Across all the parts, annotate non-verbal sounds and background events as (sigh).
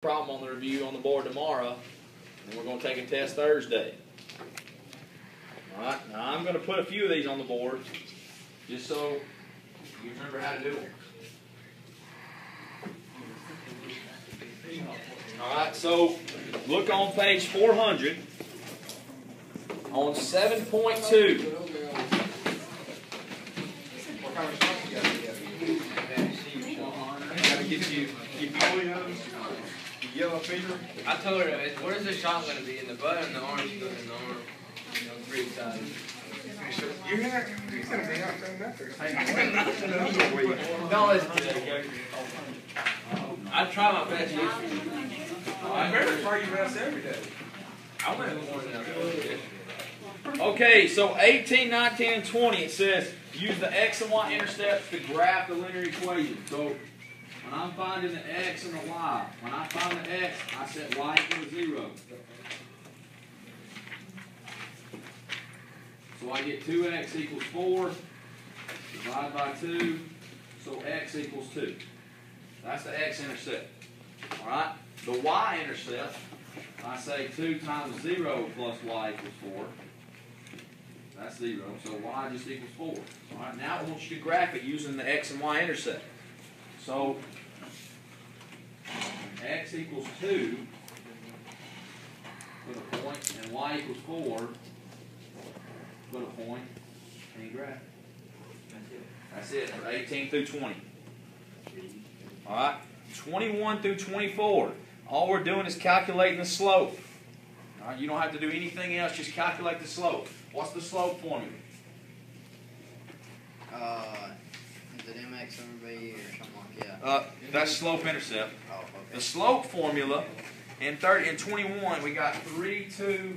problem on the review on the board tomorrow, and we're going to take a test Thursday. All right. Now I'm going to put a few of these on the board, just so you remember how to do them. All right. So look on page 400 on 7.2. Gotta get you, you you yellow fever. I told her, where's the shot gonna be? In the butt and the orange in the arm? You know, three sides. You're not, he's gonna be out there nothing. (laughs) No, it's I try my best. I better try your best every day. I went more than I Okay, so 18, 19, and 20, it says use the x and y intercepts to graph the linear equation. So when I'm finding the x and the y, when I find the x, I set y equal to 0. So I get 2x equals 4, divide by 2, so x equals 2. That's the x-intercept. Alright? The y-intercept, I say 2 times 0 plus y equals 4. That's 0, so y just equals 4. Alright, now I want you to graph it using the x and y intercept. So, x equals 2, put a point, and y equals 4, put a point, and you graph it. That's it for 18 through 20. Alright, 21 through 24. All we're doing is calculating the slope. Alright, you don't have to do anything else, just calculate the slope. What's the slope formula? Uh, it MX over or something like that? Uh, that's slope intercept. Oh, The slope formula in 30 and 21, we got 3, 2,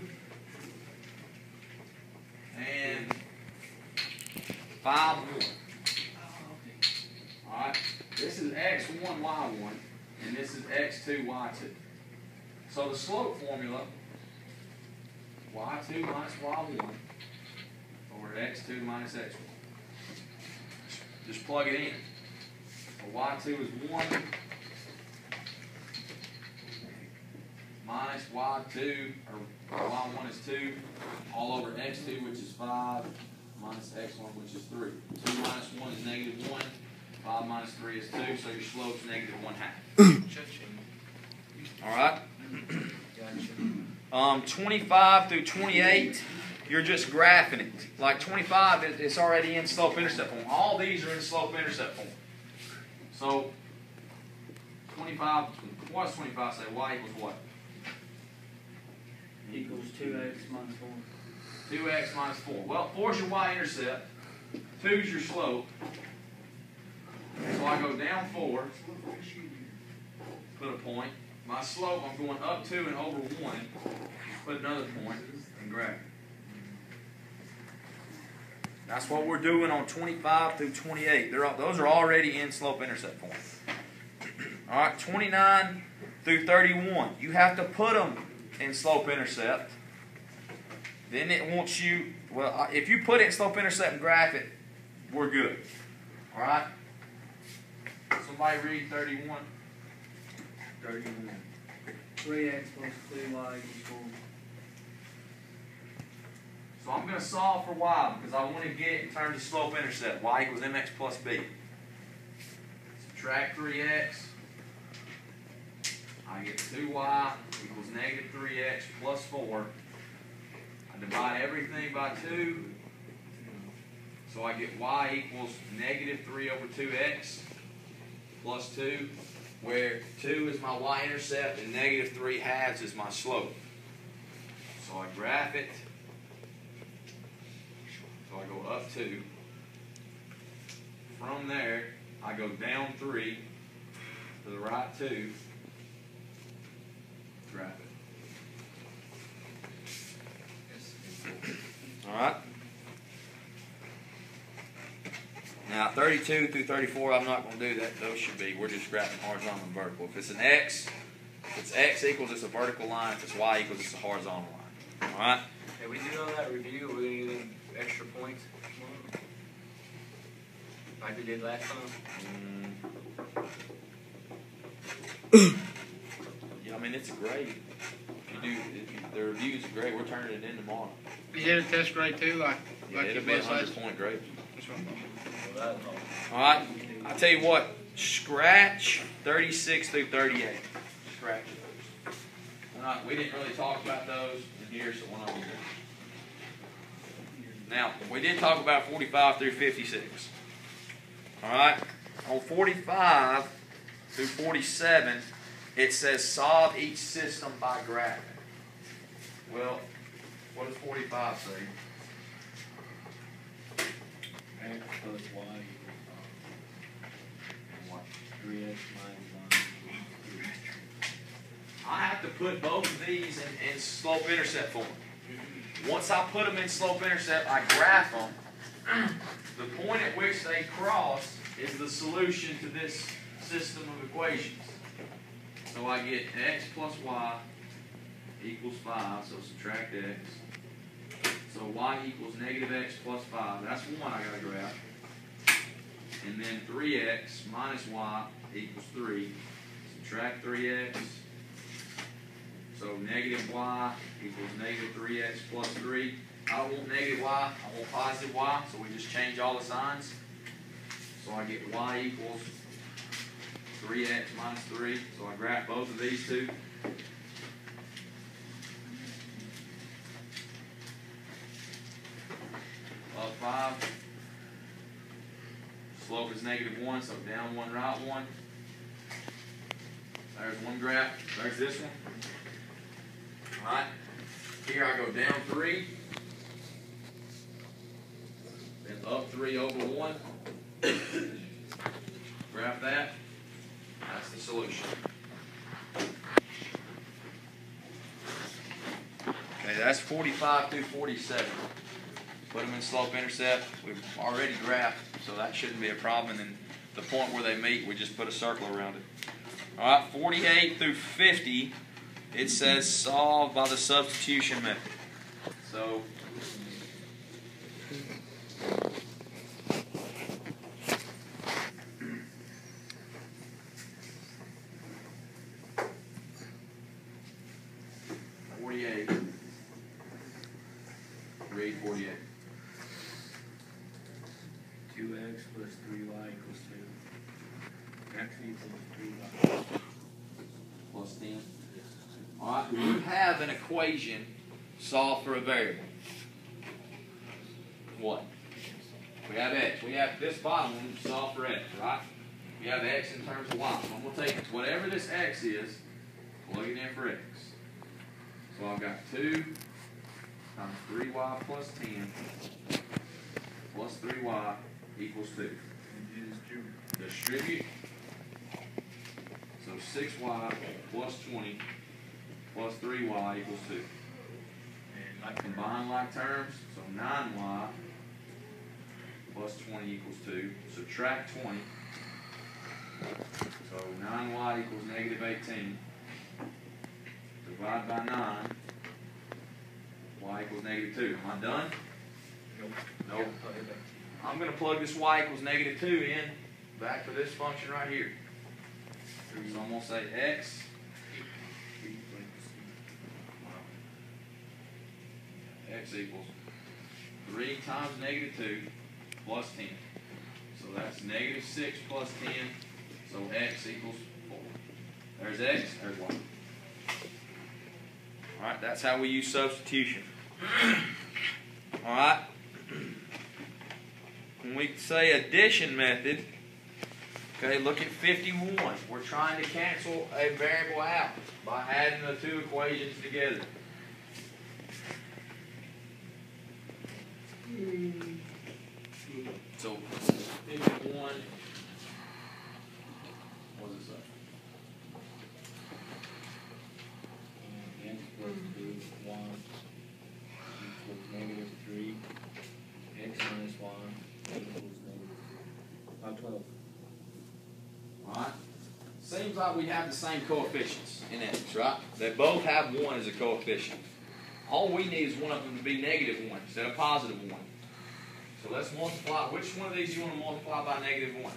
and 5, 1. Alright? This is x1, y1, and this is x2, y2. So the slope formula, y2 minus y1, over x2 minus x1. Just plug it in. So y2 is 1 minus y2, or y1 is 2, all over x2, which is 5, minus x1, which is 3. 2 minus 1 is negative 1, 5 minus 3 is 2, so your slope's negative 1 half. (coughs) Alright? Um, 25 through 28, you're just graphing it. Like 25, it's already in slope intercept form. All these are in slope intercept form. So, 25, what's 25 say? Y equals what? equals two x minus four. 2x minus 4. Well, 4 is your y-intercept. 2 is your slope. So I go down 4. Put a point. My slope, I'm going up 2 and over 1. Put another point and graph it. That's what we're doing on 25 through 28. They're all, those are already in slope intercept form. All right, 29 through 31. You have to put them in slope intercept. Then it wants you, well, if you put it in slope intercept and graph it, we're good. All right? Somebody read 31. 31. Three x plus two y equals four. So I'm going to solve for y because I want to get in terms of slope intercept. y equals mx plus b. Subtract 3x. I get 2y equals negative 3x plus 4. I divide everything by 2. So I get y equals negative 3 over 2x plus 2, where 2 is my y-intercept and negative 3 halves is my slope. So I graph it. So I go up 2. From there, I go down 3 to the right 2. Graph it. All right. Now, 32 through 34, I'm not going to do that. Those should be, we're just graphing horizontal and vertical. If it's an X, if it's X equals, it's a vertical line. If it's Y equals, it's a horizontal line. All right? Hey, we did all that review. We're gonna need any extra points. Like we did last time. Mm. Yeah, I mean, it's great. You do, it, the review's great. We're turning it in tomorrow. You it a test grade too, like, Yeah, like it'll your be a bus hundred last? point grade. That's what I'm talking All right, I tell you what, scratch thirty-six through thirty-eight. Scratch it. All right, we didn't really talk about those Now, we did talk about forty-five through fifty-six. All right, on forty-five through forty-seven, it says solve each system by graphing. Well, what does forty-five say? X plus Y equals three X minus one. I have to put both of these in, in slope intercept form. Once I put them in slope intercept, I graph them. (clears throat) The point at which they cross is the solution to this system of equations. So I get x plus y equals 5, so subtract x. So y equals negative x plus 5. That's one I got to graph. And then 3x minus y equals 3. Subtract 3x. So negative y equals negative 3x plus 3. I don't want negative y, I want positive y, so we just change all the signs. So I get y equals 3x minus 3. So I graph both of these two. Up 5. Slope is negative 1, so down 1, right 1. There's one graph. There's this one. Alright, here I go down three, then up three over one. Graph that, that's the solution. Okay, that's forty-five through forty-seven. Put them in slope intercept, we've already graphed, so that shouldn't be a problem, and then the point where they meet, we just put a circle around it. Alright, forty-eight through fifty, it says solve by the substitution method. So forty-eight. Read forty-eight. Two X plus three Y equals two. X equals three Y. Plus ten. Alright, you have an equation solve for a variable. What? We have x. We have this bottom one solve for x, right? We have x in terms of y. So I'm gonna take whatever this x is, plug it in for x. So I've got two times three y plus ten plus three y equals two. Distribute. So six y plus twenty plus three y equals two. And I combine like terms, so nine y plus twenty equals two. Subtract twenty. So nine y equals negative eighteen. Divide by nine. y equals negative two. Am I done? Nope. I'm gonna plug this y equals negative two in back to this function right here. So I'm gonna say x x equals three times negative two plus ten. So that's negative six plus ten, so x equals four. There's x, there's 1. Alright, that's how we use substitution. (clears throat) Alright? (clears throat) When we say addition method, okay, look at 51. We're trying to cancel a variable out by adding the two equations together. So, 51, what does it say? X plus two, one equals negative three. X minus one equals negative, uh, twelve. Alright? Seems like we have the same coefficients in x, right? They both have one as a coefficient. All we need is one of them to be negative one instead of positive one. So let's multiply. Which one of these you want to multiply by negative one?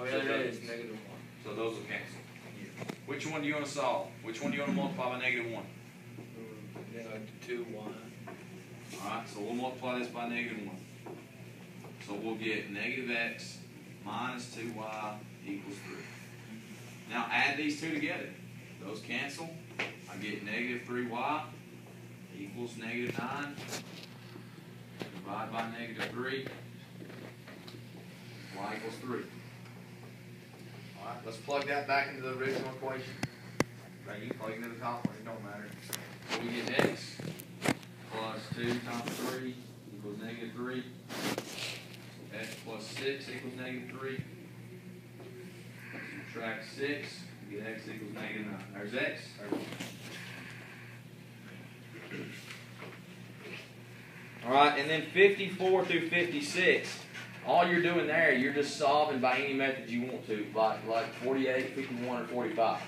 Oh, yeah, there is negative one. So those will cancel. Which one do you wanna solve? Which one do you wanna multiply by negative one? Mm, yeah, like two, one. Alright, so we'll multiply this by negative one. So we'll get negative x minus two y equals three. Now add these two together. Those cancel. I get negative three y equals negative nine. Divide by negative three. Y equals three. Alright, let's plug that back into the original equation. Right, you plug it into the top one, it don't matter. So we get x plus two times three equals negative three. X plus six equals negative three. Subtract six, you get x equals negative nine. There's x. There's All right, and then fifty-four through fifty-six. All you're doing there, you're just solving by any method you want to, like like 48, 51, or 45.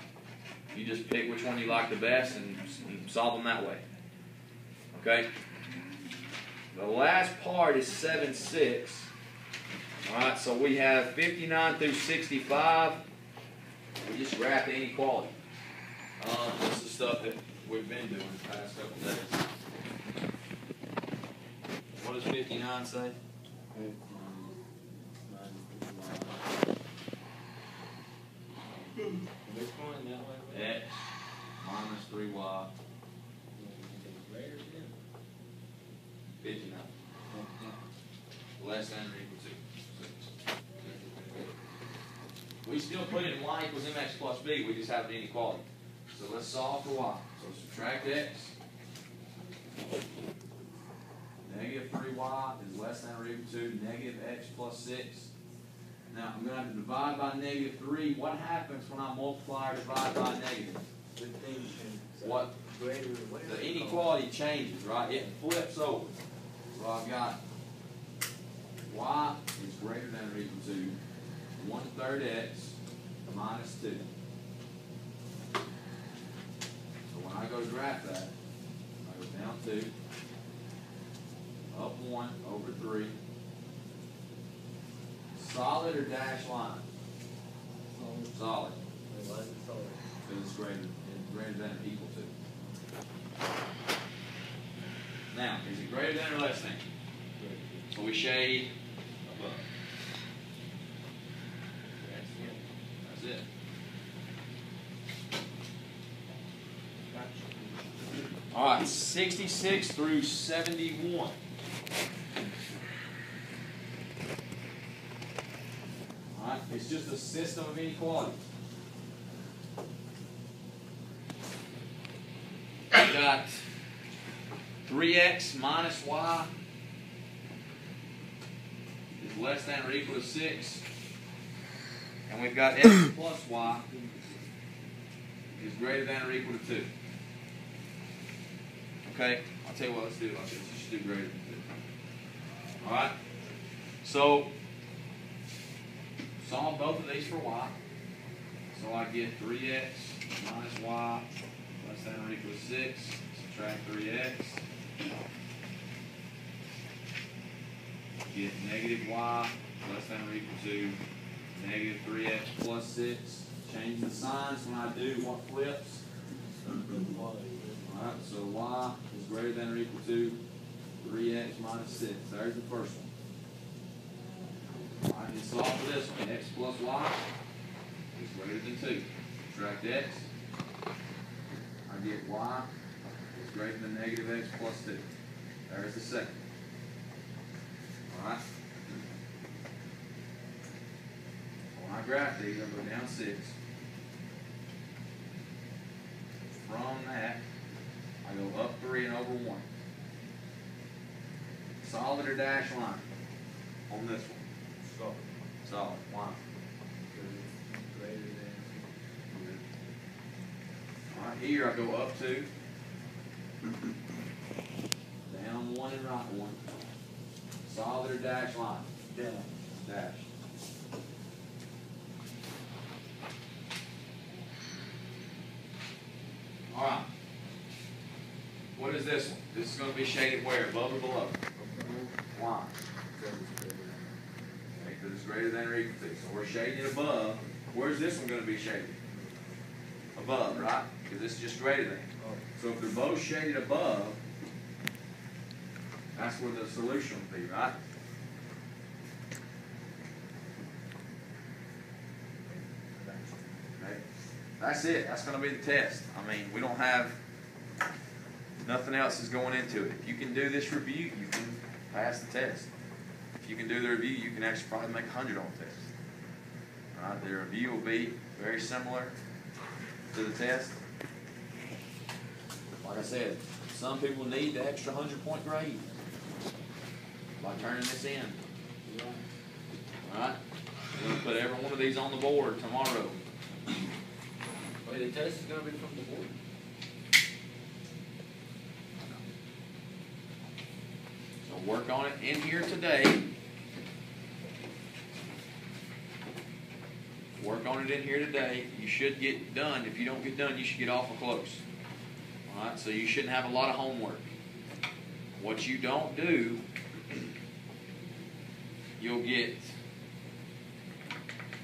You just pick which one you like the best and, and solve them that way. Okay? The last part is 7 6. Alright, so we have 59 through 65. We just the inequality. Uh, this is stuff that we've been doing the past couple days. What does 59 say? X minus 3y, 59. Less than or equal to. We still put in y equals mx plus b, we just have an inequality. So let's solve for y. So subtract x. Negative three y is less than or equal to negative x plus six. Now, I'm gonna have to divide by negative three. What happens when I multiply or divide by negative? What, the inequality changes, right? It flips over. So I've got y is greater than or equal to one third x minus two. So when I go to graph that, I go down two, up one, over three. Solid or dashed line? Solid. Because it's greater, it's greater than or equal to. Now, is it greater than or less than? So we shade above. That's it. All right, 66 through 71. All right, it's just a system of inequality. We've got 3x minus y is less than or equal to 6. And we've got x (coughs) plus y is greater than or equal to 2. Okay? I'll tell you what, let's do it should do greater than 2. Alright? So, solve both of these for y. So I get 3x minus y less than or equal to 6. Subtract 3x. Get negative y less than or equal to negative 3x plus 6. Change the signs when I do what flips. Alright, so y is greater than or equal to 3x minus 6. There's the first one. Alright, and solve for this one. x plus y is greater than 2. Subtract x. I get y is greater than negative x plus 2. There's the second. Alright? When I graph these, I go down 6. From that, I go up 3 and over 1. Solid or dash line on this one? Solid. Solid. Why? Alright, here I go up 2. Down 1 and right 1. Solid or dash line? Dash. Dash. Alright. What is this one? This is gonna be shaded where? Above or below? Why? Greater than or equal to. So we're shading it above. Where's this one gonna be shaded? Above, right? Because this is just greater than. So if they're both shaded above, that's where the solution will be, right? That's it. That's gonna be the test. I mean, we don't have, nothing else is going into it. If you can do this review, you can pass the test. If you can do the review, you can actually probably make a hundred on the test. Alright, the review will be very similar to the test. Like I said, some people need the extra hundred point grade by turning this in. Alright, we're gonna put every one of these on the board tomorrow. Wait, the test is gonna be from the board? So work on it in here today. Work on it in here today. You should get done. If you don't get done, you should get awful close. Alright, so you shouldn't have a lot of homework. What you don't do, you'll get.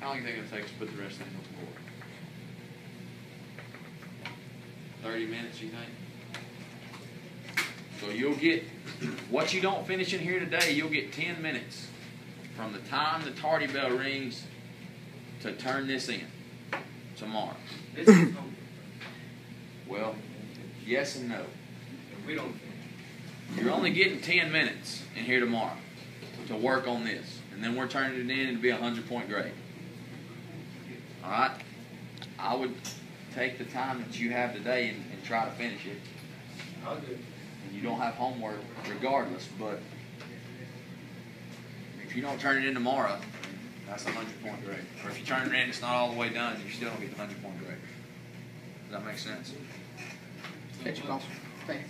How long do you think it'll take to put the rest of these on the board? Thirty minutes, you think? So you'll get, what you don't finish in here today, you'll get ten minutes from the time the tardy bell rings to turn this in tomorrow. This is home. (laughs) Well, yes and no. We don't. You're only getting ten minutes in here tomorrow to work on this, and then we're turning it in to be a hundred point grade. All right, I would take the time that you have today and, and try to finish it. I'll do. And you don't have homework regardless, but if you don't turn it in tomorrow, that's a hundred point grade. Or if you turn it in, it's not all the way done, you still don't get the hundred point grade. Does that make sense? Catch you, boss. Thanks.